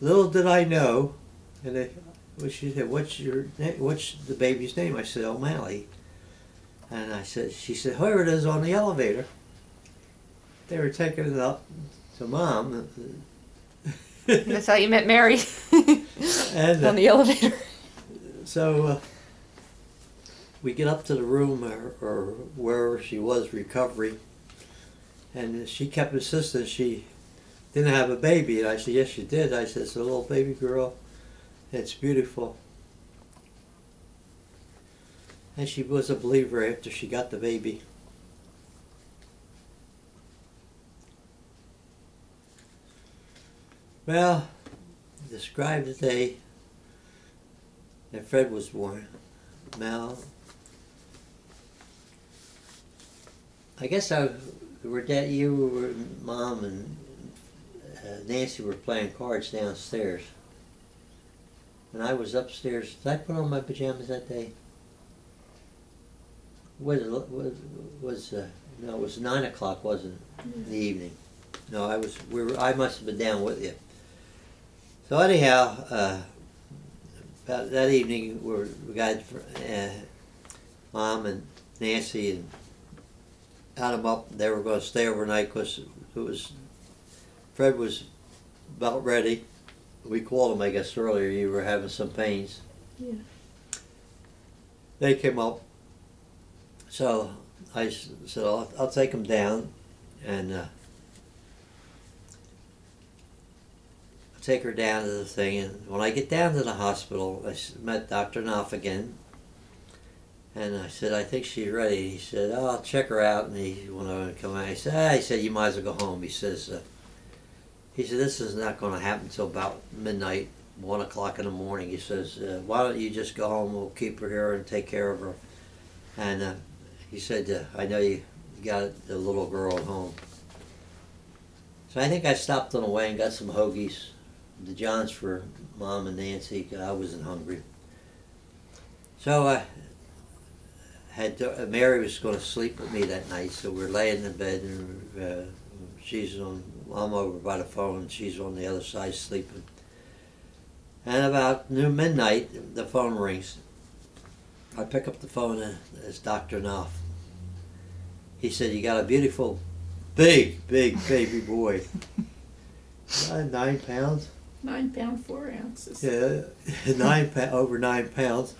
Little did I know, and they, well, she said, "What's your name? What's the baby's name?" I said, "O'Malley." And I said, she said, whoever it is on the elevator." They were taking it up to mom. I thought you met Mary and uh, on the elevator. so uh, we get up to the room or, or wherever she was recovering, and she kept insisting she didn't have a baby. And I said, Yes, she did. I said, It's a little baby girl. It's beautiful. And she was a believer after she got the baby. Well, describe the day that Fred was born. Mel, I guess I were that you were mom and uh, Nancy were playing cards downstairs, and I was upstairs. Did I put on my pajamas that day? Was was was uh, no? It was nine o'clock, wasn't it? In the evening. No, I was. We were. I must have been down with you. So anyhow, uh, about that evening, we, were, we got uh, mom and Nancy and had them up. They were going to stay overnight because it was Fred was about ready. We called him, I guess, earlier. You were having some pains. Yeah. They came up. So I said, I'll, I'll take him down and uh, take her down to the thing. And when I get down to the hospital, I met Dr. Knopf again. And I said, I think she's ready. He said, oh, I'll check her out. And he, when I come out, he said, ah, he said, you might as well go home. He says, uh, he said, this is not going to happen until about midnight, 1 o'clock in the morning. He says, uh, why don't you just go home? We'll keep her here and take care of her. And uh, he said, uh, I know you got the little girl at home. So I think I stopped on the way and got some hoagies the Johns for mom and Nancy. I wasn't hungry. So I had to, uh, Mary was going to sleep with me that night, so we're laying in bed, and uh, she's on. I'm over by the phone, and she's on the other side sleeping. And about noon midnight, the phone rings. I pick up the phone, uh, and it's Doctor Knopf. He said, "You got a beautiful, big, big baby boy." nine pounds. Nine pound four ounces. Yeah, nine over nine pounds.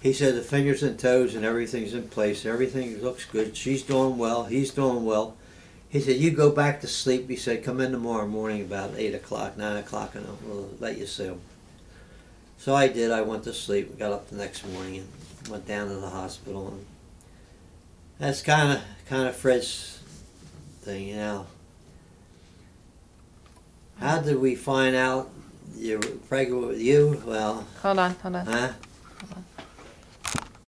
He said the fingers and toes and everything's in place. Everything looks good. She's doing well. He's doing well. He said, "You go back to sleep." He said, "Come in tomorrow morning about eight o'clock, nine o'clock, and we'll let you see him." So I did. I went to sleep. Got up the next morning and went down to the hospital. And that's kind of kind of Fred's thing, you know. How did we find out you're pregnant with you? Well, Hold on, hold on. huh? Hold on.